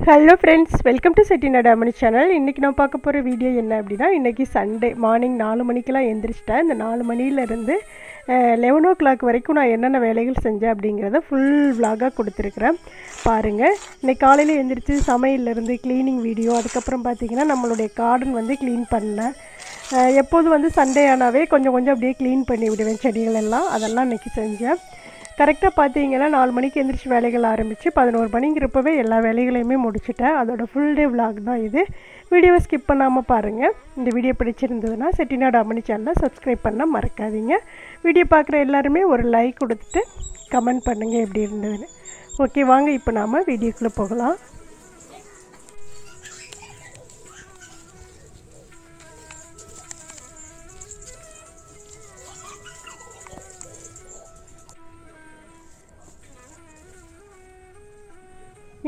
Hello friends welcome to Chettinad Ammani channel இன்றைக்கி நான் பார்க்க போகிற வீடியோ என்ன அப்படின்னா இன்றைக்கி சண்டே மார்னிங் நாலு மணிக்கெலாம் எந்திரிச்சிட்டேன் இந்த நாலு மணிலேருந்து லெவன் ஓ கிளாக் வரைக்கும் நான் என்னென்ன வேலைகள் செஞ்சேன் அப்படிங்கிறத ஃபுல் vlog-ஆ கொடுத்துருக்குறேன் பாருங்கள் இன்றைக்கி காலையில் எந்திரிச்சு சமையல்லேருந்து க்ளீனிங் வீடியோ அதுக்கப்புறம் பார்த்தீங்கன்னா நம்மளுடைய கார்டன் வந்து க்ளீன் பண்ணேன் எப்போதும் வந்து சண்டே ஆனாவே கொஞ்சம் கொஞ்சம் அப்படியே க்ளீன் பண்ணி விடுவேன் செடிகள் எல்லாம் அதெல்லாம் இன்றைக்கி செஞ்சேன் கரெக்டாக பார்த்தீங்கன்னா நாலு மணிக்கு எந்திரிச்சு வேலைகள் ஆரம்பித்து பதினோரு மணிங்கிறப்பவே எல்லா வேலைகளையுமே முடிச்சிட்டேன். அதோட ஃபுல் டே விலாக் தான் இது. வீடியோவை ஸ்கிப் பண்ணாமல் பாருங்கள் இந்த வீடியோ பிடிச்சிருந்ததுன்னா செட்டிநாடு அம்மனி சேனலை சப்ஸ்கிரைப் பண்ண மறக்காதீங்க. வீடியோ பார்க்குற எல்லாருமே ஒரு லைக் கொடுத்துட்டு கமெண்ட் பண்ணுங்கள் எப்படி இருந்ததுன்னு. ஓகே வாங்க இப்போ நாம் வீடியோக்குள்ளே போகலாம்.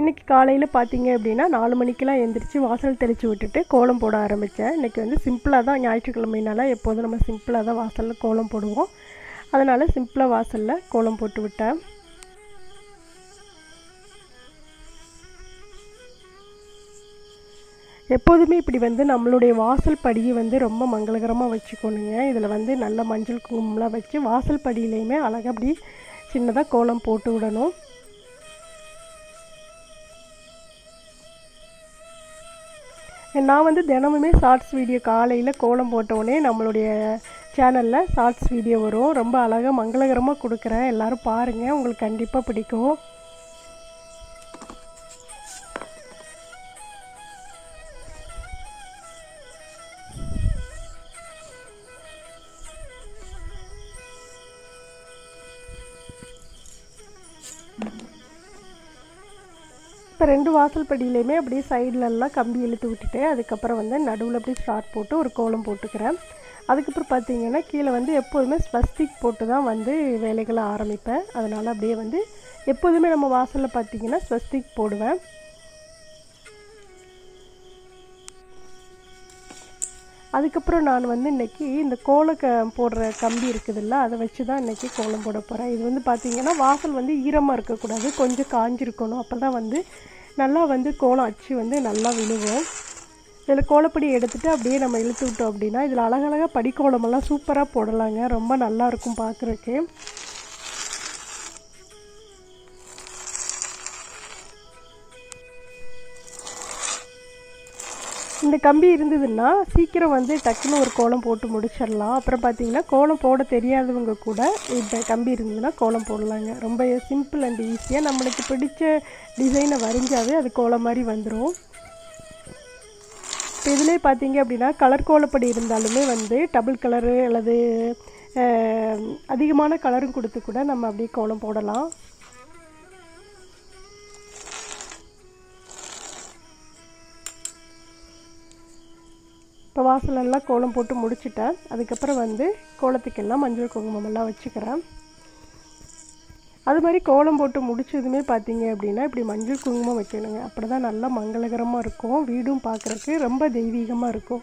இன்றைக்கி காலையில் பார்த்தீங்க அப்படின்னா நாலு மணிக்கெலாம் எழுந்திரிச்சு வாசல் தெளித்து விட்டுட்டு கோலம் போட ஆரம்பித்தேன் இன்றைக்கி வந்து சிம்பிளாக தான் ஞாயிற்றுக்கிழமைனால எப்போதும் நம்ம சிம்பிளாக தான் வாசலில் கோலம் போடுவோம். அதனால் சிம்பிளாக வாசலில் கோலம் போட்டு விட்டேன். எப்போதுமே இப்படி வந்து நம்மளுடைய வாசல் படியை வந்து ரொம்ப மங்களகரமாக வச்சுக்கணுங்க. இதில் வந்து நல்ல மஞ்சள் குங்குமம்லாம் வச்சு வாசல் படியிலையுமே அழகாக அப்படி சின்னதாக கோலம் போட்டு விடணும். நான் வந்து தினமுமே ஷார்ட்ஸ் வீடியோ காலையில் கோலம் போட்டோடனே நம்மளுடைய சேனலில் ஷார்ட்ஸ் வீடியோ வரும். ரொம்ப அழகாக மங்களகரமாக கொடுக்குறேன். எல்லோரும் பாருங்கள் உங்களுக்கு கண்டிப்பாக பிடிக்கும். இப்போ ரெண்டு வாசல் படியிலையுமே அப்படியே சைட்லலாம் கம்பி இழுத்து விட்டுட்டு அதுக்கப்புறம் வந்து நடுவில் அப்படியே ஸ்டார்ட் போட்டு ஒரு கோலம் போட்டுக்கிறேன். அதுக்கப்புறம் பார்த்தீங்கன்னா கீழே வந்து எப்போதுமே ஸ்வஸ்திக் போட்டு தான் வந்து வேலைகளை ஆரம்பிப்பேன். அதனால் அப்படியே வந்து எப்போதுமே நம்ம வாசலில் பார்த்தீங்கன்னா ஸ்வஸ்திக் போடுவேன். அதுக்கப்புறம் நான் வந்து இன்றைக்கி இந்த கோல க போடுற கம்பி இருக்குதுல்ல அதை வச்சு தான் இன்றைக்கி கோலம் போட போகிறேன் இது வந்து பார்த்திங்கன்னா வாசல் வந்து ஈரமாக இருக்கக்கூடாது கொஞ்சம் காஞ்சிருக்கணும். அப்போ தான் வந்து நல்லா வந்து கோலம் அச்சு வந்து நல்லா விழுவோம். இதில் கோலப்படி எடுத்துகிட்டு அப்படியே நம்ம இழுத்து விட்டோம் அப்படின்னா இதில் அழகழகாக படிக்கோலமெல்லாம் சூப்பராக போடலாங்க. ரொம்ப நல்லாயிருக்கும் பார்க்குறக்கு இந்த கம்பி இருந்ததுன்னா சீக்கிரம் வந்து டக்குன்னு ஒரு கோலம் போட்டு முடிச்சிடலாம். அப்புறம் பார்த்தீங்கன்னா கோலம் போட தெரியாதவங்க கூட இந்த கம்பி இருந்ததுன்னா கோலம் போடலாங்க. ரொம்ப சிம்பிள் அண்ட் ஈஸியாக நம்மளுக்கு பிடிச்ச டிசைனை வரைஞ்சாவே அது கோலம் மாதிரி வந்துடும் இப்போ இதிலே பார்த்தீங்க அப்படின்னா கலர் கோலப்படி இருந்தாலுமே வந்து டபுள் கலரு அல்லது அதிகமான கலரும் கொடுத்து கூட நம்ம அப்படியே கோலம் போடலாம். இப்போ வாசலெல்லாம் கோலம் போட்டு முடிச்சிட்டேன். அதுக்கப்புறம் வந்து கோலத்துக்கெல்லாம் மஞ்சள் குங்குமம் எல்லாம் வச்சுக்கிறேன். அது மாதிரி கோலம் போட்டு முடிச்சதுமே பார்த்தீங்க அப்படின்னா இப்படி மஞ்சள் குங்குமம் வைக்கணுங்க. அப்படி தான் நல்லா மங்களகரமாக இருக்கும். வீடும் பார்க்குறக்கு ரொம்ப தெய்வீகமாக இருக்கும்.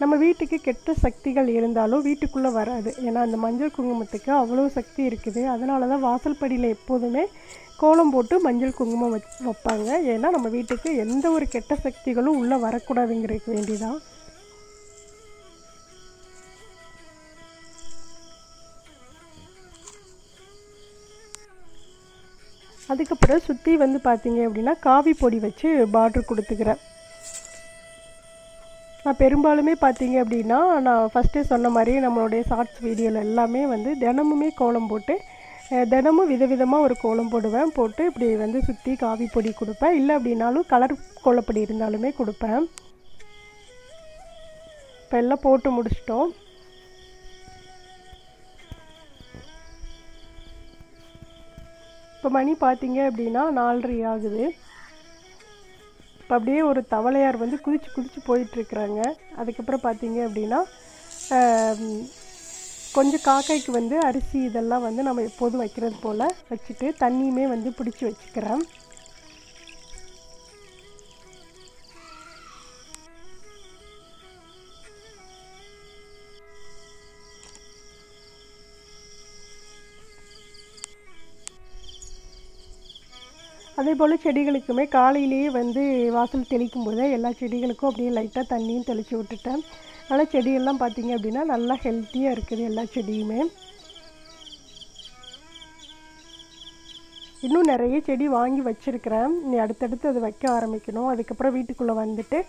நம்ம வீட்டுக்கு கெட்ட சக்திகள் இருந்தாலும் வீட்டுக்குள்ளே வராது. ஏன்னா அந்த மஞ்சள் குங்குமத்துக்கு அவ்வளோ சக்தி இருக்குது. அதனால தான் வாசல் படியில் எப்போதுமே கோலம் போட்டு மஞ்சள் குங்குமம் வச் வைப்பாங்க. ஏன்னா நம்ம வீட்டுக்கு எந்த ஒரு கெட்ட சக்திகளும் உள்ளே வரக்கூடாதுங்கிறதுக்கு வேண்டிதான். அதுக்கப்புறம் சுற்றி வந்து பார்த்தீங்க அப்படின்னா காவி பொடி வச்சு பார்ட்ரு கொடுத்துக்கிறேன். நான் பெரும்பாலுமே பார்த்தீங்க அப்படின்னா நான் ஃபஸ்ட்டே சொன்ன மாதிரி நம்மளுடைய ஷார்ட்ஸ் வீடியோவில் எல்லாமே வந்து தினமுமே கோலம் போட்டு தினமும் விதவிதமாக ஒரு கோலம் போடுவேன். போட்டு இப்படி வந்து சுற்றி காவி பொடி கொடுப்பேன். இல்லை அப்படின்னாலும் கலர் கோலப்பொடி இருந்தாலுமே கொடுப்பேன். இப்போ எல்லாம் போட்டு முடிச்சிட்டோம். இப்போ மணி பார்த்தீங்க அப்படின்னா நாலரை ஆகுது. இப்போ அப்படியே ஒரு தவளையார் வந்து குதிச்சு குதிச்சு போயிட்டுருக்குறாங்க. அதுக்கப்புறம் பார்த்தீங்க அப்படின்னா கொஞ்சம் காக்கைக்கு வந்து அரிசி இதெல்லாம் வந்து நம்ம எப்போதும் வைக்கிறது போல் வச்சுட்டு தண்ணியுமே வந்து பிடிச்சி வச்சுக்கிறேன் அதே போல் செடிகளுக்குமே காலையிலேயே வந்து வாசல் தெளிக்கும் போது எல்லா செடிகளுக்கும் அப்படியே லைட்டாக தண்ணியும் தெளித்து விட்டுட்டேன். அதனால் செடியெல்லாம் பார்த்திங்க அப்படின்னா நல்லா ஹெல்த்தியாக இருக்குது எல்லா செடியுமே. இன்னும் நிறைய செடி வாங்கி வச்சுருக்கிறேன். நீ அடுத்தடுத்து அதை வைக்க ஆரம்பிக்கணும். அதுக்கப்புறம் வீட்டுக்குள்ளே வந்துட்டு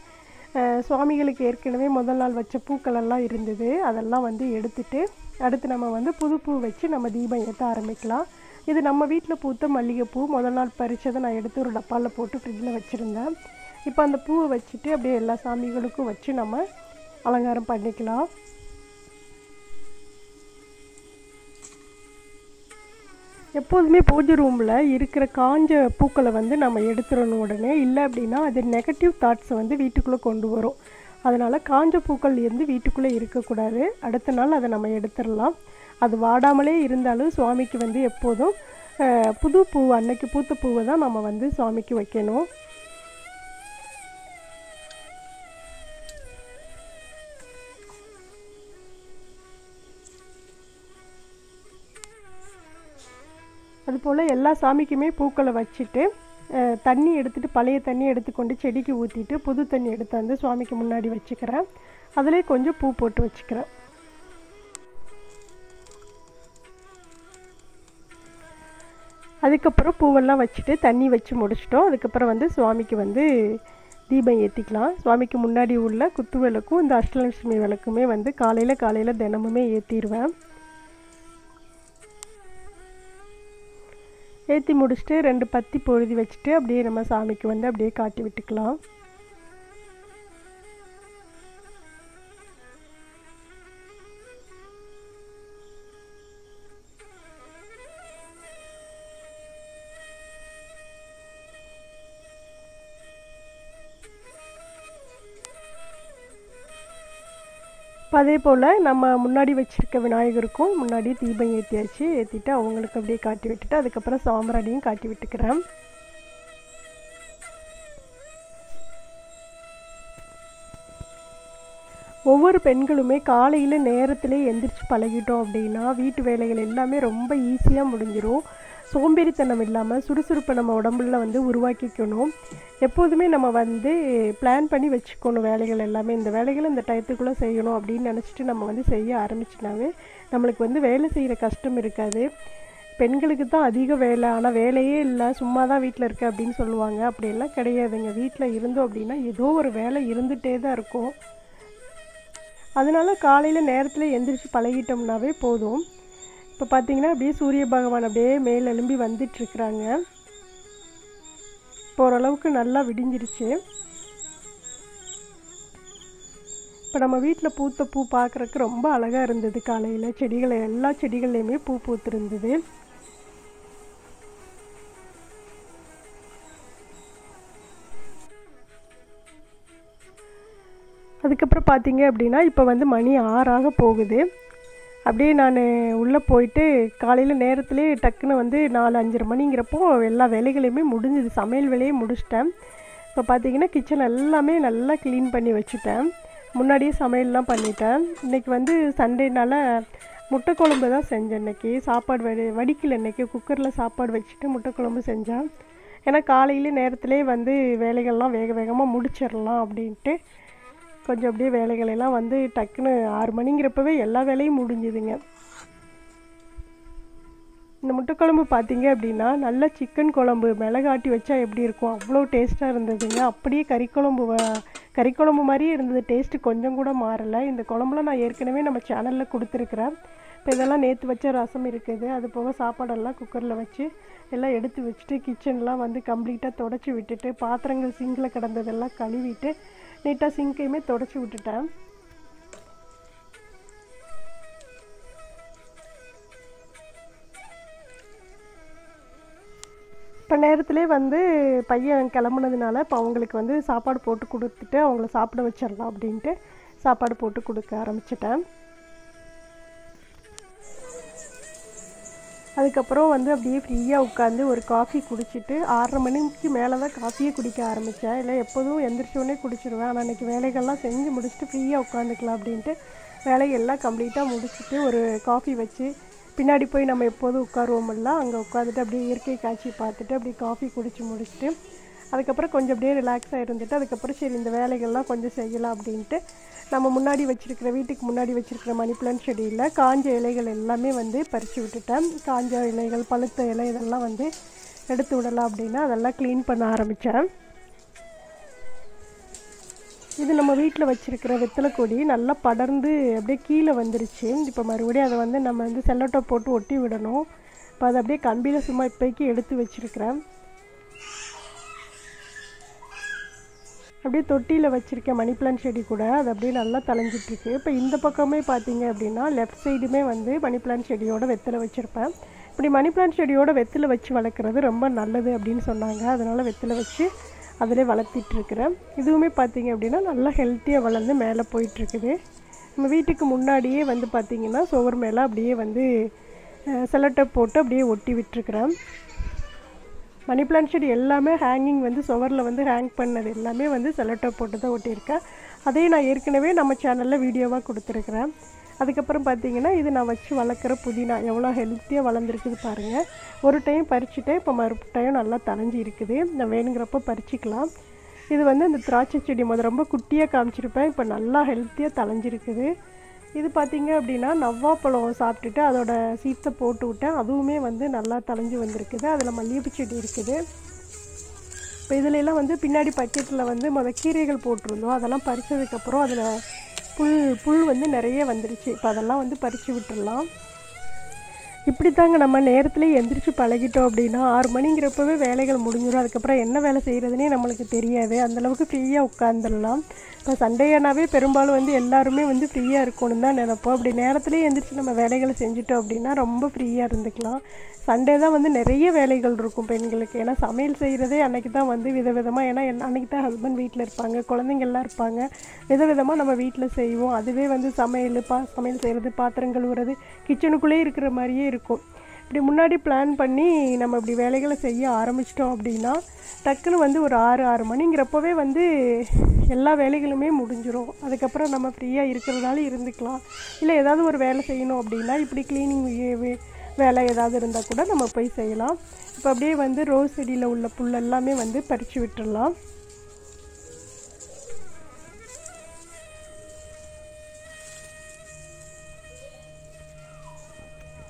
சுவாமிகளுக்கு ஏற்கனவே முதல் நாள் வச்ச பூக்களெல்லாம் இருந்தது. அதெல்லாம் வந்து எடுத்துட்டு அடுத்து நம்ம வந்து புது பூ வச்சு நம்ம தீபம் ஏற்ற ஆரம்பிக்கலாம். இது நம்ம வீட்டில் பூத்த மல்லிகைப்பூ. முதல் நாள் பறித்ததை நான் எடுத்து ஒரு டப்பாவில் போட்டு ஃப்ரிட்ஜில் வச்சுருந்தேன். இப்போ அந்த பூவை வச்சுட்டு அப்படியே எல்லா சாமிகளுக்கும் வச்சு நம்ம அலங்காரம் பண்ணிக்கலாம். எப்போதுமே பூஜை ரூமில் இருக்கிற காஞ்ச பூக்களை வந்து நம்ம எடுத்துடணும் உடனே. இல்லை அப்படின்னா அது நெகட்டிவ் தாட்ஸை வந்து வீட்டுக்குள்ளே கொண்டு வரும். அதனால் காஞ்ச பூக்கள் இருந்து வீட்டுக்குள்ளே இருக்கக்கூடாது. அடுத்த நாள் அதை நம்ம எடுத்துடலாம். அது வாடாமலே இருந்தாலும் சுவாமிக்கு வந்து எப்போதும் புது பூ அன்னைக்கு பூத்த பூவை தான் நம்ம வந்து சுவாமிக்கு வைக்கணும். அதுபோல் எல்லா சாமிக்குமே பூக்களை வச்சுட்டு தண்ணி எடுத்துகிட்டு பழைய தண்ணி எடுத்துக்கொண்டு செடிக்கு ஊற்றிட்டு புது தண்ணி எடுத்து வந்து சுவாமிக்கு முன்னாடி வச்சுக்கிறேன். அதிலே கொஞ்சம் பூ போட்டு வச்சுக்கிறேன். அதுக்கப்புறம் பூவெல்லாம் வச்சுட்டு தண்ணி வச்சு முடிச்சிட்டோம். அதுக்கப்புறம் வந்து சுவாமிக்கு வந்து தீபம் ஏற்றிக்கலாம் சுவாமிக்கு முன்னாடி உள்ள குத்து விளக்கும் இந்த அஷ்டலட்சுமி விளக்குமே வந்து காலையில் காலையில் தினமுமே ஏற்றிடுவேன் ஏற்றி முடிச்சுட்டு ரெண்டு பத்தி பொழுதி வச்சுட்டு அப்படியே நம்ம சாமிக்கு வந்து அப்படியே காட்டி விட்டுக்கலாம். அதே போல் நம்ம முன்னாடி வச்சுருக்க விநாயகருக்கும் முன்னாடி தீபம் ஏற்றியாச்சு ஏற்றிட்டு அவங்களுக்கு அப்படியே காட்டி விட்டுட்டு அதுக்கப்புறம் சாம்பிராணியும் காட்டி விட்டுக்கிறேன். ஒவ்வொரு பெண்களுமே காலையில் நேரத்தில் எந்திரிச்சு பழகிட்டோம் அப்படின்னா வீட்டு வேலைகள் எல்லாமே ரொம்ப ஈஸியாக முடிஞ்சிடும் சோம்பேறித்தனம் இல்லாமல் சுறுசுறுப்பை நம்ம உடம்புல வந்து உருவாக்கிக்கணும். எப்போதுமே நம்ம வந்து பிளான் பண்ணி வச்சுக்கணும் வேலைகள் எல்லாமே. இந்த வேலைகளை இந்த டயத்துக்குள்ளே செய்யணும் அப்படின்னு நினச்சிட்டு நம்ம வந்து செய்ய ஆரம்பிச்சினாவே நம்மளுக்கு வந்து வேலை செய்கிற கஷ்டம் இருக்காது. பெண்களுக்கு தான் அதிக வேலை. ஆனால் வேலையே இல்லை. சும்மா தான் வீட்டில் இருக்க அப்படின்னு சொல்லுவாங்க. அப்படியெல்லாம் கிடையாதுங்க. வீட்டில் இருந்தோம் அப்படின்னா ஏதோ ஒரு வேலை இருந்துகிட்டே தான் இருக்கும். அதனால் காலையில் நேரத்தில் எந்திரிச்சு பழகிட்டோம்னாவே போதும். இப்போ பார்த்தீங்கன்னா அப்படியே சூரிய பகவான் அப்படியே மேல் எழும்பி வந்துட்டுருக்குறாங்க. இப்போ ஓரளவுக்கு நல்லா விடிஞ்சிருச்சு. இப்போ நம்ம வீட்டில் பூத்த பூ பார்க்குறக்கு ரொம்ப அழகாக இருந்தது காலையில். செடிகளை எல்லா செடிகள்லேயுமே பூ பூத்துருந்தது. அதுக்கப்புறம் பார்த்தீங்க அப்படின்னா இப்போ வந்து மணி ஆறாக போகுது. அப்படியே நான் உள்ளே போயிட்டு காலையில் நேரத்துலேயே டக்குன்னு வந்து நாலு அஞ்சரை மணிங்கிறப்போ எல்லா வேலைகளையுமே முடிஞ்சுது. சமையல் வேலையை முடிச்சிட்டேன். இப்போ பார்த்தீங்கன்னா கிச்சன் எல்லாமே நல்லா க்ளீன் பண்ணி வச்சுட்டேன். முன்னாடியே சமையல்லாம் பண்ணிட்டேன். இன்றைக்கி வந்து சண்டேனால முட்டை குழம்பு தான் செஞ்சேன் இன்றைக்கி சாப்பாடு வடி வடிக்கல இன்றைக்கி குக்கரில் சாப்பாடு வச்சுட்டு முட்டை குழம்பு செஞ்சேன். ஏன்னா காலையில் நேரத்துலேயே வந்து வேலைகள்லாம் வேக வேகமாக முடிச்சிடலாம் அப்படின்ட்டு கொஞ்சம் அப்படியே வேலைகளெல்லாம் வந்து டக்குன்னு ஆறு மணிங்கிறப்பவே எல்லா வேலையும் முடிஞ்சுதுங்க. இந்த முட்டைக்குழம்பு பார்த்தீங்க அப்படின்னா நல்லா சிக்கன் குழம்பு மிளகாட்டி வச்சா எப்படி இருக்கும்? அவ்வளோ டேஸ்ட்டாக இருந்ததுங்க. அப்படியே கறிக்குழம்பு வ கறிக்குழம்பு மாதிரியே இருந்தது. டேஸ்ட்டு கொஞ்சம் கூட மாறலை. இந்த குழம்புலாம் நான் ஏற்கனவே நம்ம சேனலில் கொடுத்துருக்குறேன். இப்போ இதெல்லாம் நேற்று வச்ச ரசம் இருக்குது. அது போக சாப்பாடெல்லாம் குக்கரில் வச்சு எல்லாம் எடுத்து வச்சுட்டு கிச்சன்லாம் வந்து கம்ப்ளீட்டாக தொடச்சி விட்டுட்டு பாத்திரங்கள் சிங்கில் கிடந்ததெல்லாம் கழுவிட்டு நீட்டாக சிங்கையுமே தொடச்சி விட்டுட்டேன். இப்போ நேரத்திலே வந்து பையன் கிளம்புனதுனால இப்போ அவங்களுக்கு வந்து சாப்பாடு போட்டு கொடுத்துட்டு அவங்கள சாப்பிட வச்சிடலாம் அப்படின்ட்டு சாப்பாடு போட்டு கொடுக்க ஆரம்பிச்சிட்டேன். அதுக்கப்புறம் வந்து அப்படியே ஃப்ரீயாக உட்காந்து ஒரு காஃபி குடிச்சிட்டு ஆறரை மணிக்கு மேலே தான் காஃபியே குடிக்க ஆரம்பித்தேன் இல்லை எப்போதும் எந்திரிச்சோடனே குடிச்சிருவேன். ஆனால் அன்றைக்கி வேலைகள்லாம் செஞ்சு முடிச்சுட்டு ஃப்ரீயாக உட்காந்துக்கலாம் அப்படின்ட்டு வேலையெல்லாம் கம்ப்ளீட்டாக முடிச்சுட்டு ஒரு காஃபி வச்சு பின்னாடி போய் நம்ம எப்போதும் உட்காருவோம்ல அங்கே உட்காந்துட்டு அப்படியே இயற்கை காட்சி பார்த்துட்டு அப்படியே காஃபி குடித்து முடிச்சுட்டு அதுக்கப்புறம் கொஞ்சம் அப்படியே ரிலாக்ஸாக இருந்துட்டு அதுக்கப்புறம் சரி இந்த வேலைகள்லாம் கொஞ்சம் செய்யலாம் அப்படின்ட்டு நம்ம முன்னாடி வச்சுருக்கிற வீட்டுக்கு முன்னாடி வச்சுருக்கிற மணி பிளான்ட் செடியில் காஞ்ச இலைகள் எல்லாமே வந்து பறித்து விட்டுட்டேன். காஞ்ச இலைகள் பழுத்த இலை இதெல்லாம் வந்து எடுத்து விடலாம் அப்படின்னா அதெல்லாம் க்ளீன் பண்ண ஆரம்பித்தேன் இது நம்ம வீட்டில் வச்சுருக்கிற வெத்தலை கொடி நல்லா படர்ந்து அப்படியே கீழே வந்துருச்சு. இப்போ மறுபடியும் அதை வந்து நம்ம வந்து செல்லோட்டோ போட்டு ஒட்டி விடணும். இப்போ அதை அப்படியே கம்பியில் சும்மா இப்போக்கி எடுத்து வச்சுருக்கிறேன். அப்படியே தொட்டியில் வச்சுருக்க மணி பிளான்ட் செடி கூட. அது அப்படியே நல்லா தலைஞ்சிட்ருக்கு இப்போ இந்த பக்கமே பார்த்தீங்க அப்படின்னா லெஃப்ட் சைடுமே வந்து மணி பிளான்ட் செடியோட வெத்தில் வச்சுருப்பேன். இப்படி மணி பிளான்ட் செடியோட வெத்தில் வச்சு வளர்க்குறது ரொம்ப நல்லது அப்படின்னு சொன்னாங்க. அதனால் வெத்தில் வச்சு அதிலே வளர்த்திட்ருக்குறேன். இதுவுமே பார்த்தீங்க அப்படின்னா நல்லா ஹெல்த்தியாக வளர்ந்து மேலே போயிட்டுருக்குது நம்ம வீட்டுக்கு முன்னாடியே வந்து பார்த்திங்கன்னா சுவர் மேலே அப்படியே வந்து செலட்டை போட்டு அப்படியே ஒட்டி விட்டுருக்குறேன் மணி பிளான்ட் செடி எல்லாமே ஹேங்கிங் வந்து சுவரில் வந்து ஹேங் பண்ணது எல்லாமே வந்து செலட்டோ போட்டு தான் ஒட்டியிருக்கேன். அதையும் நான் ஏற்கனவே நம்ம சேனலில் வீடியோவாக கொடுத்துருக்குறேன். அதுக்கப்புறம் பார்த்தீங்கன்னா இது நான் வச்சு வளர்க்குற புதினா எவ்வளோ ஹெல்த்தியாக வளர்ந்துருக்குது பாருங்கள் ஒரு டைம் பறிச்சுட்டேன் இப்போ மறு நல்லா தனஞ்சி இருக்குது நான் வேணுங்கிறப்ப பறிச்சிக்கலாம். இது வந்து அந்த திராட்சை செடி முதல் ரொம்ப குட்டியாக காமிச்சிருப்பேன். இப்போ நல்லா ஹெல்த்தியாக தலைஞ்சிருக்குது இது பார்த்திங்க அப்படின்னா நவ்வாப்பழம் சாப்பிட்டுட்டு அதோட சீத்தை போட்டு விட்டேன். அதுவுமே வந்து நல்லா தலைஞ்சு வந்திருக்குது. அதில் மல்லிகைப்பூ செடி இருக்குது. இப்போ இதுல வந்து பின்னாடி பக்கெட்டில் வந்து மொதல் கீரைகள் போட்டிருந்தோம். அதெல்லாம் பறித்ததுக்கப்புறம் அதில் புல் புல் வந்து நிறைய வந்துருச்சு. இப்போ அதெல்லாம் வந்து பறித்து விட்டுடலாம் இப்படி தாங்க நம்ம நேரத்துலேயே எந்திரிச்சு பழகிட்டோம் அப்படின்னா ஆறு மணிங்கிறப்பவே வேலைகள் முடிஞ்சிடும் அதுக்கப்புறம் என்ன வேலை செய்கிறதுனே நம்மளுக்கு தெரியாது. அந்தளவுக்கு ஃப்ரீயாக உட்காந்துடலாம் இப்போ சண்டேனாவே பெரும்பாலும் வந்து எல்லாருமே வந்து ஃப்ரீயாக இருக்கணும் தான் நினைப்போம். அப்படி நேரத்துலேயே எந்திரிச்சு நம்ம வேலைகளை செஞ்சுட்டோம் அப்படின்னா ரொம்ப ஃப்ரீயாக இருந்துக்கலாம். சண்டே தான் வந்து நிறைய வேலைகள் இருக்கும் பெண்களுக்கு. ஏன்னா சமையல் செய்கிறதே அன்றைக்கி தான் வந்து விதவிதமாக ஏன்னா என்ன அன்றைக்கி தான் ஹஸ்பண்ட் வீட்டில் இருப்பாங்க குழந்தைங்கள்லாம் இருப்பாங்க. விதவிதமாக நம்ம வீட்டில் செய்வோம். அதுவே வந்து சமையல் பா சமையல் செய்கிறது பாத்திரம் கழுவுறது கிச்சனுக்குள்ளேயே இருக்கிற மாதிரியே இருக்கும். இருக்கும். இப்படி முன்னாடி பிளான் பண்ணி நம்ம இப்படி வேலைகளை செய்ய ஆரம்பிச்சிட்டோம் அப்படின்னா டக்குன்னு வந்து ஒரு ஆறு ஆறு மணிங்கிறப்பவே வந்து எல்லா வேலைகளுமே முடிஞ்சிடும் அதுக்கப்புறம் நம்ம ஃப்ரீயாக இருக்கிறதால இருந்துக்கலாம். இல்லை ஏதாவது ஒரு வேலை செய்யணும் அப்படின்னா இப்படி க்ளீனிங் வேலை ஏதாவது இருந்தால் கூட நம்ம போய் செய்யலாம். இப்போ அப்படியே வந்து ரோஸ் செடியில் உள்ள புல் எல்லாமே வந்து பறித்து விட்டுடலாம்.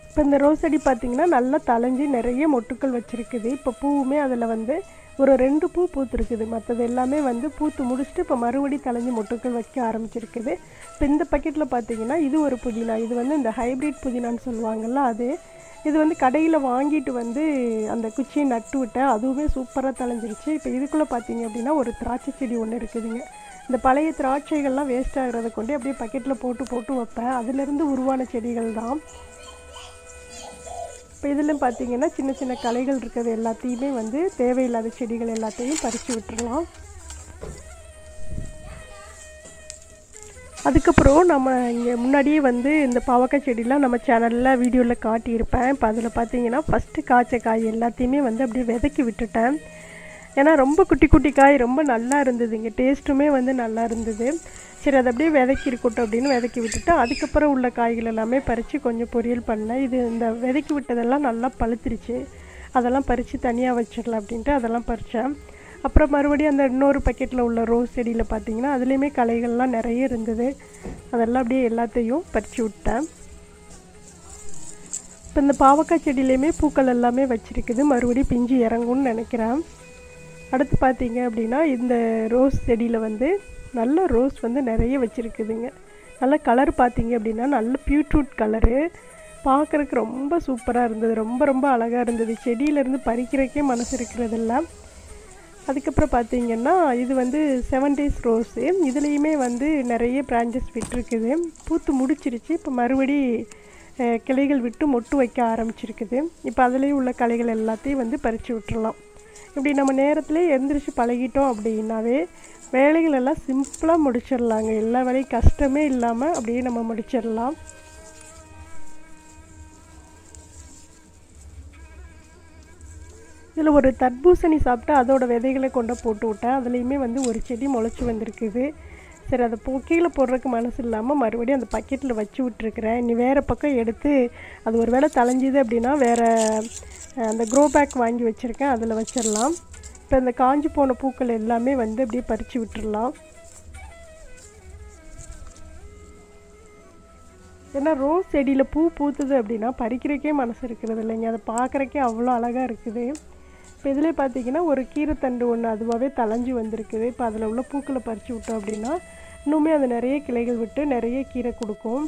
இப்போ இந்த ரோஸ் செடி பார்த்திங்கன்னா நல்லா தலைஞ்சி நிறைய மொட்டுக்கள் வச்சுருக்குது. இப்போ பூவுமே அதில் வந்து ஒரு ரெண்டு பூ பூத்துருக்குது. மற்றது எல்லாமே வந்து பூத்து முடிச்சுட்டு இப்போ மறுபடி தலைஞ்சு மொட்டுக்கள் வைக்க ஆரம்பிச்சிருக்குது. இப்போ இந்த பக்கெட்டில் பார்த்தீங்கன்னா இது ஒரு புதினா. இது வந்து இந்த ஹைப்ரிட் புதினான்னு சொல்லுவாங்கள்ல அது. இது வந்து கடையில் வாங்கிட்டு வந்து அந்த குச்சியை நட்டு விட்டேன். அதுவுமே சூப்பராக தலைஞ்சிருச்சு இப்போ இதுக்குள்ளே பார்த்தீங்க அப்படின்னா ஒரு திராட்சை செடி ஒன்று இருக்குதுங்க. இந்த பழைய திராட்சைகள்லாம் வேஸ்ட் ஆகிறத கொண்டு அப்படியே பக்கெட்டில் போட்டு போட்டு வைப்பேன். அதுலேருந்து உருவான செடிகள் தான் இப்போ இதில் பார்த்தீங்கன்னா சின்ன சின்ன களைகள் இருக்கிறது எல்லாத்தையுமே வந்து தேவையில்லாத செடிகள் எல்லாத்தையும் பறித்து விட்டுறலாம். அதுக்கப்புறம் நம்ம இங்கே முன்னாடியே வந்து இந்த பாவக்காய் செடிலாம் நம்ம சேனலில் வீடியோவில் காட்டியிருப்பேன். இப்போ அதில் பார்த்தீங்கன்னா ஃபஸ்ட்டு காய்ச்ச காய் எல்லாத்தையுமே வந்து அப்படியே விதைக்கி விட்டுட்டேன். ஏன்னா ரொம்ப குட்டி குட்டி காய் ரொம்ப நல்லா இருந்தது. இங்கே டேஸ்ட்டுமே வந்து நல்லா இருந்தது. சரி அதை அப்படியே விதக்கி இருக்கட்டும் அப்படின்னு விதக்கி விட்டுட்டு அதுக்கப்புறம் உள்ள காய்கள் எல்லாமே பறித்து கொஞ்சம் பொரியல் பண்ணேன். இது இந்த விதைக்கி விட்டதெல்லாம் நல்லா பழுத்துருச்சு. அதெல்லாம் பறித்து தனியாக வச்சிடலாம் அப்படின்ட்டு அதெல்லாம் பறித்தேன் அப்புறம் மறுபடியும் அந்த இன்னொரு பக்கெட்டில் உள்ள ரோஸ் செடியில் பார்த்தீங்கன்னா அதுலேயுமே களைகள்லாம் நிறைய இருந்தது. அதெல்லாம் அப்படியே எல்லாத்தையும் பறித்து விட்டேன். இப்போ இந்த பாவக்காய் செடியிலையுமே பூக்கள் எல்லாமே வச்சுருக்குது. மறுபடியும் பிஞ்சு இறங்கும்னு நினைக்கிறேன். அடுத்து பார்த்தீங்க அப்படின்னா இந்த ரோஸ் செடியில் வந்து நல்ல ரோஸ் வந்து நிறைய வச்சுருக்குதுங்க. நல்ல கலர் பார்த்தீங்க அப்படின்னா நல்ல பியூட்ரூட் கலரு. பார்க்குறக்கு ரொம்ப சூப்பராக இருந்தது. ரொம்ப ரொம்ப அழகாக இருந்தது. செடியிலேருந்து பறிக்கிறக்கே மனசு இருக்கிறதில்ல. அதுக்கப்புறம் பார்த்தீங்கன்னா இது வந்து செவன் டேஸ் ரோஸு இதுலேயுமே வந்து நிறைய பிரான்ச்சஸ் விட்டுருக்குது. பூத்து முடிச்சிருச்சு. இப்போ மறுபடி கிளைகள் விட்டு மொட்டு வைக்க ஆரம்பிச்சிருக்குது. இப்போ அதுலேயும் உள்ள களைகள் எல்லாத்தையும் வந்து பறித்து விட்டுறலாம். இப்படி நம்ம நேரத்தில் எந்திரிச்சு பழகிட்டோம் அப்படின்னாவே வேலைகளெல்லாம் சிம்பிளாக முடிச்சிடலாங்க. எல்லா வேலையும் கஷ்டமே இல்லாமல் அப்படியே நம்ம முடிச்சிடலாம். இதில் ஒரு தர்பூசணி சாப்பிட்டு அதோட விதைகளை கொண்டு போட்டு விட்டேன். அதுலேயுமே வந்து ஒரு செடி முளைச்சி வந்திருக்குது. சரி அதை போ கீழே போடுறதுக்கு மனசு இல்லாமல் மறுபடியும் அந்த பக்கெட்டில் வச்சு விட்ருக்குறேன் இனி வேறு பக்கம் எடுத்து அது ஒரு வேளை தலைஞ்சிது அப்படின்னா வேறு அந்த க்ரோ பேக் வாங்கி வச்சுருக்கேன். அதில் வச்சிடலாம். இப்போ இந்த காஞ்சி போன பூக்கள் எல்லாமே வந்து அப்படியே பறித்து விட்டுடலாம் ஏன்னா ரோஸ் செடியில் பூ பூத்துது அப்படின்னா பறிக்கிறக்கே மனசு இருக்கிறது இல்லைங்க. அதை பார்க்குறக்கே அவ்வளோ அழகாக இருக்குது. இப்போ இதிலே பார்த்தீங்கன்னா ஒரு கீரைத்தண்டு ஒன்று அதுவாகவே தலைஞ்சு வந்திருக்குது. இப்போ அதில் உள்ள பூக்களை பறித்து விட்டோம் அப்படின்னா இன்னுமே அது நிறைய கிளைகள் விட்டு நிறைய கீரை கொடுக்கும்.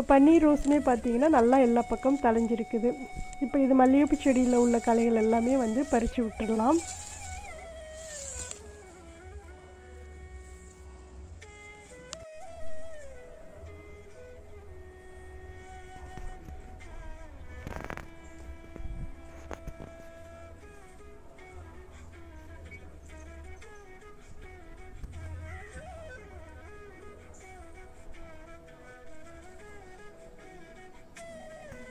இப்போ பன்னீர் ரோஸுமே பார்த்தீங்கன்னா நல்லா எல்லா பக்கம் தலைஞ்சிருக்குது இப்போ இது மல்லிகைப்பூ செடியில் உள்ள களைகள் எல்லாமே வந்து பறித்து விட்டுடலாம்.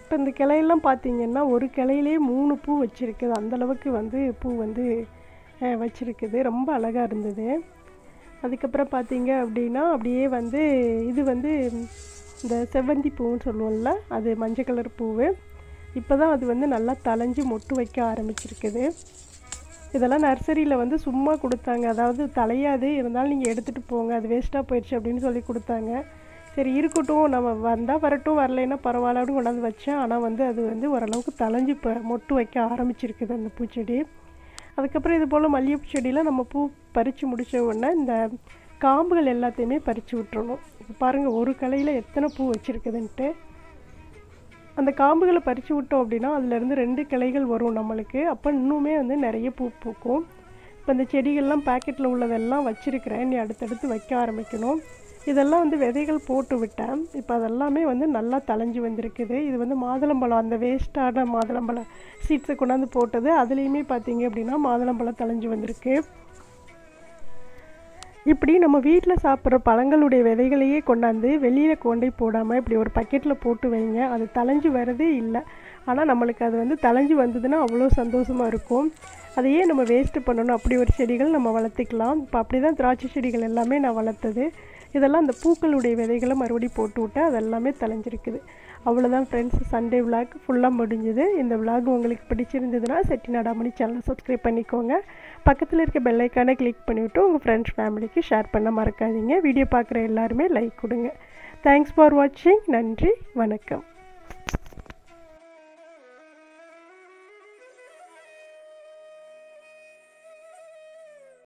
இப்போ இந்த கிளையெல்லாம் பார்த்தீங்கன்னா ஒரு கிளையிலே மூணு பூ வச்சுருக்குது. அந்தளவுக்கு வந்து பூ வந்து வச்சுருக்குது. ரொம்ப அழகாக இருந்தது. அதுக்கப்புறம் பார்த்தீங்க அப்படின்னா அப்படியே வந்து இது வந்து இந்த செவ்வந்தி பூன்னு சொல்லுவோம்ல அது மஞ்சள் கலர் பூவு. இப்போ தான் அது வந்து நல்லா தலைஞ்சு மொட்டு வைக்க ஆரம்பிச்சிருக்குது. இதெல்லாம் நர்சரியில் வந்து சும்மா கொடுத்தாங்க. அதாவது தலையாது இருந்தாலும் நீங்கள் எடுத்துகிட்டு போங்க. அது வேஸ்ட்டாக போயிடுச்சு அப்படின்னு சொல்லி கொடுத்தாங்க. சரி இருக்கட்டும். நம்ம வந்தால் வரட்டும் வரலைன்னா பரவாயில்ல அப்படின்னு கொண்டாந்து வச்சேன். ஆனால் வந்து அது வந்து ஓரளவுக்கு தலைஞ்சு இப்போ மொட்டு வைக்க ஆரம்பிச்சிருக்குது அந்த பூச்செடி. அதுக்கப்புறம் இது போல் மல்லிகைப்பூ செடியில் நம்ம பூ பறித்து முடித்த உடனே இந்த காம்புகள் எல்லாத்தையுமே பறித்து விட்டுறணும். இப்போ பாருங்கள் ஒரு கலையில் எத்தனை பூ வச்சுருக்குதுன்ட்டு. அந்த காம்புகளை பறித்து விட்டோம் அப்படின்னா அதுலேருந்து ரெண்டு கிளைகள் வரும் நம்மளுக்கு. அப்போ இன்னுமே வந்து நிறைய பூ பூக்கும். இப்போ இந்த செடிகள்லாம் பேக்கெட்டில் உள்ளதெல்லாம் வச்சுருக்கிறேன். நீ அடுத்தடுத்து வைக்க ஆரம்பிக்கணும். இதெல்லாம் வந்து விதைகள் போட்டு விட்டேன். இப்போ அதெல்லாமே வந்து நல்லா தலைஞ்சு வந்திருக்குது. இது வந்து மாதுளம்பழம் அந்த வேஸ்ட்டான மாதுளம்பழம் சீட்ஸை கொண்டாந்து போட்டது. அதுலேயுமே பார்த்தீங்க அப்படின்னா மாதுளம்பழம் தலைஞ்சு வந்திருக்கு. இப்படி நம்ம வீட்டில் சாப்பிட்ற பழங்களுடைய விதைகளையே கொண்டாந்து வெளியில் கொண்டே போடாமல் இப்படி ஒரு பக்கெட்டில் போட்டு வைங்க. அது தலைஞ்சு வரதே இல்லை. ஆனால் நம்மளுக்கு அது வந்து தலைஞ்சு வந்ததுன்னா அவ்வளோ சந்தோஷமாக இருக்கும். அதையே நம்ம வேஸ்ட்டு பண்ணணும். அப்படி ஒரு செடிகள் நம்ம வளர்த்துக்கலாம். இப்போ அப்படி தான் திராட்சை செடிகள் எல்லாமே நான் வளர்த்தது. இதெல்லாம் அந்த பூக்களுடைய விதைகளை மறுபடியும் போட்டு விட்டு அதெல்லாமே தலைஞ்சிருக்குது அவ்வளோதான் ஃப்ரெண்ட்ஸ் சண்டே விலாக் ஃபுல்லாக முடிஞ்சுது. இந்த விலாக் உங்களுக்கு பிடிச்சிருந்ததுன்னா செட்டிநாடாமணி சேனலை சப்ஸ்கிரைப் பண்ணிக்கோங்க. பக்கத்தில் இருக்க பெல்லைக்கானை கிளிக் பண்ணிவிட்டு உங்கள் ஃப்ரெண்ட்ஸ் ஃபேமிலிக்கு ஷேர் பண்ண மறக்காதீங்க. வீடியோ பார்க்குற எல்லாருமே லைக் கொடுங்க. தேங்க்ஸ் ஃபார் வாட்சிங் நன்றி. வணக்கம்.